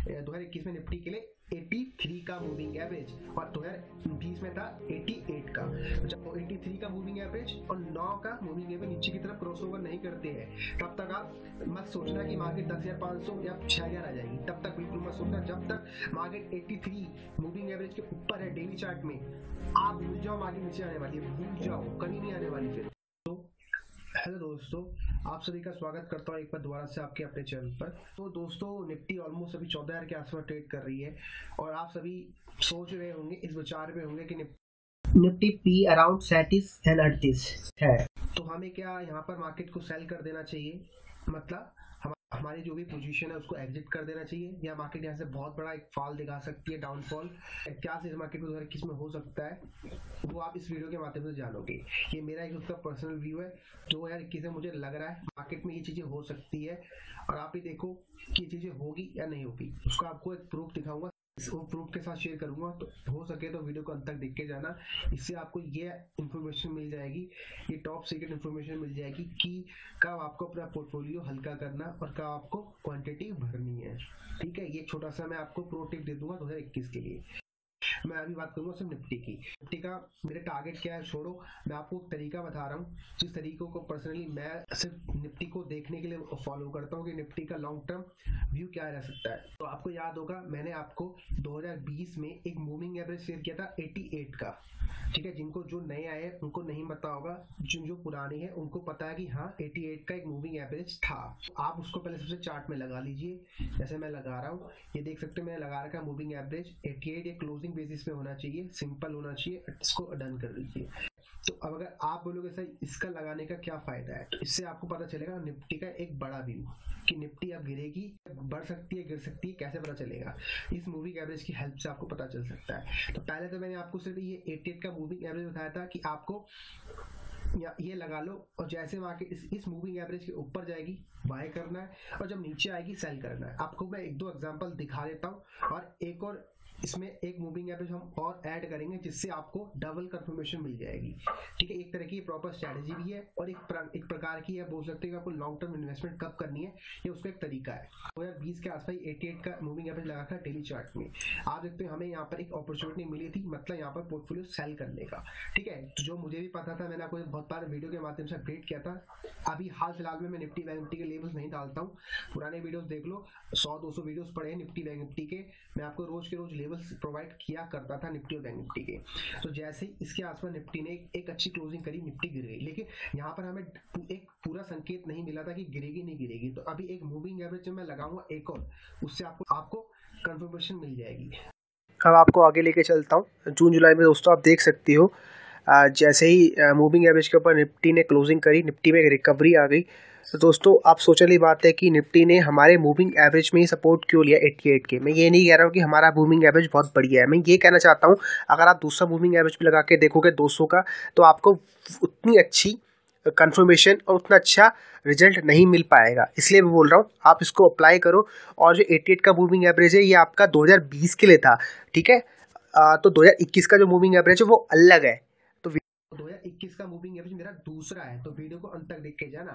दो हज़ार इक्कीस में निफ्टी के लिए 83 का मूविंग एवरेज और 2020 में था 88 का। जब 83 का मूविंग एवरेज और 9 का मूविंग एवरेज नीचे की तरफ़ क्रॉसओवर नहीं करते हैं तब तक आप मत सोचना कि मार्केट 10,500 या 6,000 आ जाएगी। तब तक बिल्कुल मत सोचना। जब तक मार्केट 83 मूविंग एवरेज के ऊपर है डेली चार्ट में आप भूल जाओ मार्केट नीचे आने वाली है भूल जाओ कहीं नहीं आने वाली फिर। हेलो दोस्तों, आप सभी का स्वागत करता हूँ एक बार दोबारा से आपके अपने चैनल पर। तो दोस्तों, निफ्टी ऑलमोस्ट अभी चौदह हज़ार के आसपास ट्रेड कर रही है और आप सभी सोच रहे होंगे, इस विचार में होंगे कि निफ्टी पी अराउंड सैंतीस एंड अड़तीस है। तो हमें क्या यहाँ पर मार्केट को सेल कर देना चाहिए? मतलब हमारी जो भी पोजीशन है, उसको एग्जिट कर देना चाहिए। या मार्केट यहाँ से बहुत बड़ा एक फॉल दिखा सकती है डाउनफॉल क्या से इस मार्केट में किसमें हो सकता है, वो आप इस वीडियो के माध्यम से जानोगे। ये मेरा एक उसका पर्सनल व्यू है। दो हज़ार इक्कीस में मुझे लग रहा है मार्केट में ये चीज़ें हो सकती है। और आप ही देखो कि ये चीज़ें होगी या नहीं होगी। उसका आपको एक प्रूफ दिखाऊँगा। वो प्रूफ के साथ शेयर करूँगा। तो हो सके तो वीडियो को अंत तक देख के जाना। इससे आपको ये इन्फॉर्मेशन मिल जाएगी, ये टॉप सीक्रेट इन्फॉर्मेशन मिल जाएगी कि कब आपको अपना पोर्टफोलियो हल्का करना और कब आपको क्वांटिटी भरनी है। ठीक है? ये छोटा सा मैं आपको प्रो टिप दे दूँगा दो हज़ार इक्कीस के लिए। मैं अभी बात करूँगा सिर्फ़ निफ्टी की। निफ्टी का मेरे टारगेट क्या है छोड़ो, मैं आपको तरीका बता रहा हूँ। जिस तरीकों को पर्सनली मैं सिर्फ़ निफ्टी को देखने के लिए फॉलो करता हूँ कि निफ्टी का लॉन्ग टर्म व्यू क्या रह सकता है। तो आपको याद होगा, मैंने आपको 2020 में एक मूविंग एवरेज शेयर किया था 88 का। ठीक है, जिनको जो नए आए उनको नहीं पता होगा, जिन जो पुराने हैं, उनको पता है कि हाँ 88 का एक मूविंग एवरेज था। आप उसको पहले सबसे चार्ट में लगा लीजिए। जैसे मैं लगा रहा हूँ, ये देख सकते हैं, मैंने लगा रखा मूविंग एवरेज 88 एक क्लोजिंग बेसिस पे होना चाहिए सिंपल होना चाहिए इसको डन कर दीजिए। तो अब अगर आप बोलोगे सर इसका लगाने का क्या फ़ायदा है? तो इससे आपको पता चलेगा निफ्टी का एक बड़ा व्यू कि निफ्टी अब गिरेगी बढ़ सकती है गिर सकती है कैसे पता चलेगा? इस मूविंग एवरेज की हेल्प से आपको पता चल सकता है। तो पहले तो मैंने आपको सिर्फ़ ये 88 का मूविंग एवरेज बताया था कि आपको या ये लगा लो और जैसे मार्केट इस, इस मूविंग एवरेज के ऊपर जाएगी बाय करना है और जब नीचे आएगी सेल करना है। आपको मैं एक दो एग्जांपल दिखा देता हूँ और एक और इसमें एक मूविंग एवरेज हम और ऐड करेंगे, जिससे आपको डबल कंफर्मेशन मिल जाएगी। ठीक है, एक तरह की प्रॉपर स्ट्रेटेजी भी है और एक एक प्रकार की है बोल सकते हैं आपको लॉन्ग टर्म इन्वेस्टमेंट कब करनी है, ये उसका एक तरीका है। दो हज़ार बीस के आसपास एटी एट का मूविंग एवरेज लगा था डेली चार्ट में। आप देखते हैं हमें यहाँ पर एक अपॉर्चुनिटी मिली थी मतलब यहाँ पर पोर्टफोलियो सेल करने का। ठीक है, जो मुझे भी पता था, मैंने आपको बहुत बार वीडियो के माध्यम से अपडेट किया था। अभी हाल फ़िलहाल में मैं निफ्टी बैंक निफ्टी के लेवल्स नहीं डालता हूँ। पुराने वीडियोस देख लो, सौ, दो सौ वीडियोस पड़े हैं निफ्टी बैंक निफ्टी के। मैं आपको रोज के रोज लेवल्स प्रोवाइड किया करता था निफ्टी और बैंक निफ्टी के। तो जैसे ही इसके आसपास निफ्टी ने एक अच्छी क्लोजिंग करी, निफ्टी गिर गई। लेकिन यहाँ पर हमें एक पूरा संकेत नहीं मिला था कि गिरेगी, नहीं गिरेगी। तो अभी एक मूविंग एवरेज मैं लगाऊँगा एक और, उससे आपको आपको कंफर्मेशन मिल जाएगी। अब आपको आगे लेके चलता हूँ। जून, जुलाई में दोस्तों आप देख सकते हो जैसे ही मूविंग एवरेज के ऊपर निफ्टी ने क्लोजिंग करी, निफ्टी में एक रिकवरी आ गई। तो दोस्तों, आप सोच वाली बात है कि निफ्टी ने हमारे मूविंग एवरेज में ही सपोर्ट क्यों लिया 88 के? मैं ये नहीं कह रहा हूँ कि हमारा मूविंग एवरेज बहुत बढ़िया है। मैं ये कहना चाहता हूँ, अगर आप दूसरा मूविंग एवरेज भी लगा के देखोगे 200 का तो आपको उतनी अच्छी कन्फर्मेशन और उतना अच्छा रिज़ल्ट नहीं मिल पाएगा। इसलिए मैं बोल रहा हूँ, आप इसको अप्लाई करो और जो 88 का मूविंग एवरेज है, ये आपका 2020 के लिए था, ठीक है? तो 2021 का जो मूविंग एवरेज है, वो अलग है। 2021 का मूविंग एवरेज मेरा दूसरा है तो वीडियो को अंत तक देख के जाना।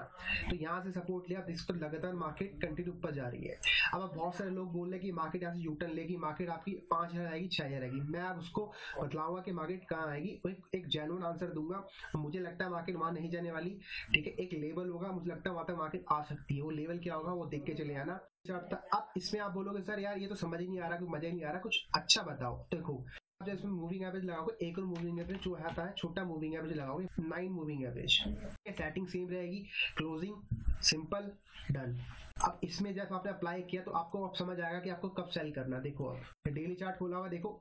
तो यहाँ से सपोर्ट लिया इस पर लगातार मार्केट कंटिन्यू ऊपर जा रही है। अब बहुत सारे लोग बोल रहे हैं कि मार्केट यहाँ से यूटर्न लेगी मार्केट आपकी पाँच हज़ार आएगी छह हज़ार आएगी। मैं अब उसको बतलाऊँगा कि मार्केट कहाँ आएगी। एक, एक जेनुअन आंसर दूँगा। मुझे लगता है मार्केट वहाँ नहीं जाने वाली। ठीक है एक लेवल होगा मुझे लगता है वहाँ तक मार्केट आ सकती है। वो लेवल क्या होगा वो देख के चले आना। अब इसमें आप बोलोगे सर यार ये तो समझ ही नहीं आ रहा कुछ मज़ा ही नहीं आ रहा। कुछ अच्छा बताओ। देखो जब इसमें मूविंग एवरेज लगाओगे, एक और मूविंग एवरेज जो आता है, छोटा मूविंग एवरेज लगाओगे nine moving average setting same रहेगी क्लोजिंग सिंपल डन अब इसमें जब आपने अप्लाई किया तो आपको अब समझ आएगा कि आपको कब सेल करना देखो आप डेली चार्ट खोला हुआ देखो।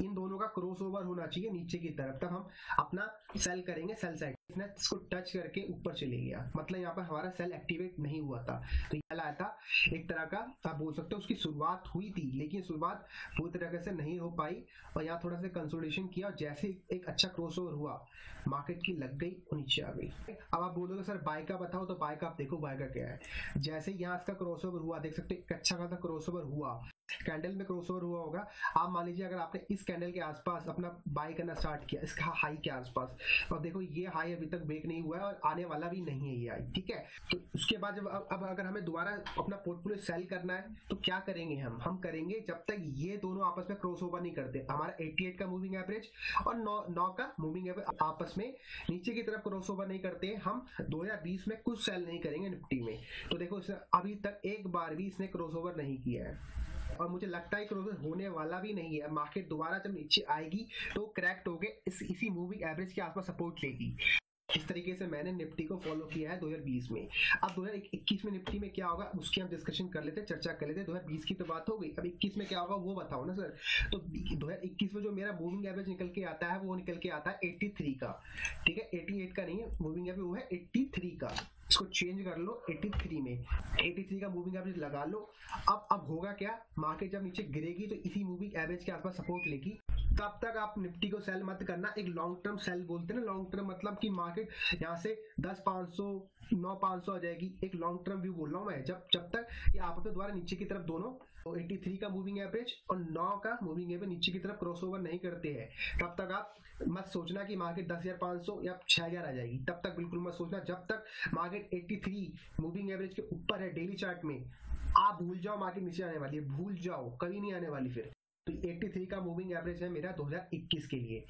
इन दोनों का क्रॉस ओवर होना चाहिए नीचे की तरफ़। तब हम अपना सेल करेंगे सेल इसको टच करके ऊपर चले गया। मतलब यहाँ पर हमारा सेल एक्टिवेट नहीं हुआ था। तो ये आया था। एक तरह का आप बोल सकते हो उसकी शुरुआत हुई थी, लेकिन शुरुआत पूरी तरीके से नहीं हो पाई और यहाँ थोड़ा सा कंसोलिडेशन किया जैसे एक अच्छा क्रॉस ओवर हुआ मार्केट की लग गई और नीचे आ गई। अब आप बोलोगे, सर बाय का बताओ तो बाय का आप देखो बाय का क्या है? जैसे यहाँ इसका क्रॉस ओवर हुआ, देख सकते एक अच्छा खासा क्रॉस ओवर हुआ। कैंडल में क्रॉस ओवर हुआ होगा। आप मान लीजिए अगर आपने इस कैंडल के आसपास अपना बाय करना स्टार्ट किया इसका हाई के आसपास और देखो ये हाई अभी तक ब्रेक नहीं हुआ है और आने वाला भी नहीं है ये हाई ठीक है? तो उसके बाद जब अब, अगर हमें दोबारा अपना पोर्टफोलियो सेल करना है तो क्या करेंगे हम? हम करेंगे जब तक ये दोनों आपस में क्रॉस ओवर नहीं करते। हमारा 88 का मूविंग एवरेज और 9 9 का मूविंग एवरेज आपस में नीचे की तरफ़ क्रॉस ओवर नहीं करते। हम 2020 में कुछ सेल नहीं करेंगे निफ्टी में। तो देखो अभी तक एक बार भी इसने क्रॉस ओवर नहीं किया है। और मुझे लगता है क्रॉस होने वाला भी नहीं है। मार्केट दोबारा जब नीचे आएगी तो क्रैक्ट होके इस, इसी मूविंग एवरेज के आसपास सपोर्ट लेगी। इस तरीके से मैंने निफ्टी को फॉलो किया है 2020 में। अब 2021 में निफ्टी में क्या होगा, उसकी हम डिस्कशन कर लेते, चर्चा कर लेते। 2020 की तो बात हो गई। अब 21 में क्या होगा, वो बताओ ना सर तो 2021 में जो मेरा मूविंग एवरेज निकल के आता है, वो निकल के आता है 83 का। ठीक है? 88 का नहीं है मूविंग एवरेज वो है 83 का। इसको चेंज कर लो 83 में। 83 का मूविंग एवरेज लगा लो। अब अब होगा क्या? मार्केट जब नीचे गिरेगी तो इसी मूविंग एवरेज के आसपास सपोर्ट लेगी। तब तक आप निफ्टी को सेल मत करना, एक लॉन्ग टर्म सेल बोलते हैं ना लॉन्ग टर्म मतलब कि मार्केट यहाँ से दस पाँच सौ, नौ पाँच सौ आ जाएगी, एक लॉन्ग टर्म व्यू बोल रहा हूँ मैं। जब जब तक ये आप द्वारा नीचे की तरफ़ दोनों तो 83 का मूविंग एवरेज और 9 का मूविंग एवरेज नीचे की तरफ़ क्रॉस ओवर नहीं करते हैं। तब तक आप मत सोचना कि मार्केट दस हज़ार पाँच सौ या छह हज़ार आ जाएगी। तब तक बिल्कुल मत सोचना। जब तक मार्केट 83 मूविंग एवरेज के ऊपर है डेली चार्ट में, आप भूल जाओ मार्केट नीचे आने वाली है। भूल जाओ, कभी नहीं आने वाली फिर। तो 83 का मूविंग एवरेज है मेरा 2021 के लिए।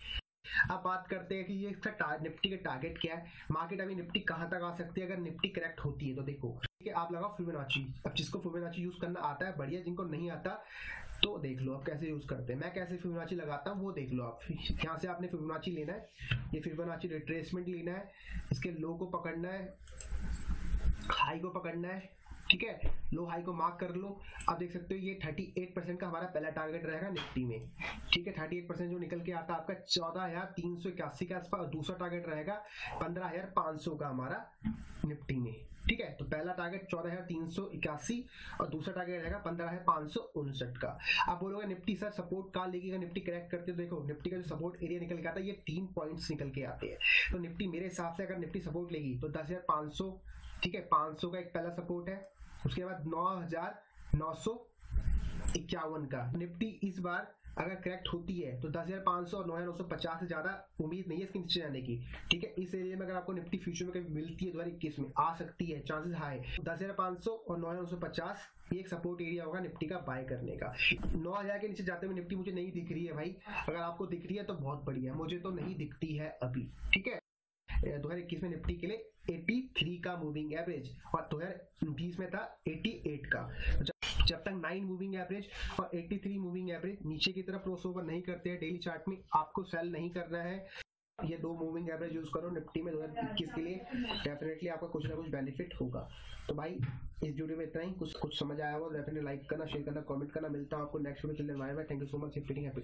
अब बात करते हैं कि ये इसका निफ्टी का टारगेट क्या है? मार्केट अभी निफ्टी कहाँ तक आ सकती है? अगर निफ्टी करेक्ट होती है तो देखो है, आप लगाओ फिबोनाची अब जिसको फिबोनाची यूज़ करना आता है, बढ़िया, जिनको नहीं आता तो देख लो आप कैसे यूज़ करते हैं। मैं कैसे फिबोनाची लगाता हूँ, वो देख लो आप। यहाँ से आपने फिबोनाची लेना है, ये फिबोनाची रिट्रेसमेंट लेना है, इसके लो को पकड़ना है हाई को पकड़ना है ठीक है? लो हाई को मार्क कर लो। आप देख सकते हो, ये 38 परसेंट का हमारा पहला टारगेट रहेगा निफ्टी में। ठीक है? 38 परसेंट जो निकल के आता है आपका, चौदह हज़ार तीन सौ इक्यासी के आसपास दूसरा टारगेट रहेगा पंद्रह हज़ार पाँच सौ का हमारा निफ्टी में। ठीक है? तो पहला टारगेट चौदह हज़ार तीन सौ इक्यासी, और दूसरा टारगेट रहेगा पंद्रह हज़ार पाँच सौ उनसठ का। आप बोलोगे, निफ्टी सर सपोर्ट कहा लेगी? अगर निफ्टी क्रैक करते देखो, निफ्टी का जो सपोर्ट एरिया निकल के आता है, ये तीन पॉइंट्स निकल के आते हैं। तो निफ्टी मेरे हिसाब से अगर निफ्टी सपोर्ट लेगी तो दस हज़ार पाँच सौ, ठीक है? पाँच सौ का एक पहला सपोर्ट है। उसके बाद नौ हज़ार नौ सौ इक्यावन का। निफ्टी इस बार अगर करेक्ट होती है तो दस हज़ार पाँच सौ और नौ हज़ार नौ सौ पचास से ज़्यादा उम्मीद नहीं है इसके नीचे जाने की। ठीक है? इस एरिया में अगर आपको निफ्टी फ्यूचर में कभी मिलती है, दो हज़ार इक्कीस में आ सकती है चांसेस हाई दस हज़ार पाँच सौ और नौ हज़ार नौ सौ पचास एक सपोर्ट एरिया होगा निफ्टी का बाय करने का। नौ हज़ार के नीचे जाते हुए निफ्टी मुझे नहीं दिख रही है भाई। अगर आपको दिख रही है तो बहुत बढ़िया, मुझे तो नहीं दिखती है अभी। ठीक है? दो हज़ार इक्कीस में निफ्टी के लिए 83 का मूविंग एवरेज और दो हज़ार बीस में था 88 का। जब तक नाइन मूविंग एवरेज और 83 मूविंग एवरेज नीचे की तरफ़ क्रॉस ओवर नहीं करते हैं डेली चार्ट में आपको सेल नहीं करना है, ये दो मूविंग एवरेज यूज़ करो निफ्टी में 2021 के लिए डेफिनेटली आपका कुछ ना कुछ बेनिफिट होगा। तो भाई, इस वीडियो में इतना ही, कुछ कुछ समझ आया हो डेफिनेटली लाइक करना शेयर करना कमेंट करना, मिलता हूँ आपको नेक्स्ट वीडियो चलने वाले thank you so much fitting happy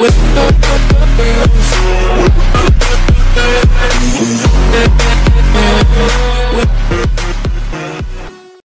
with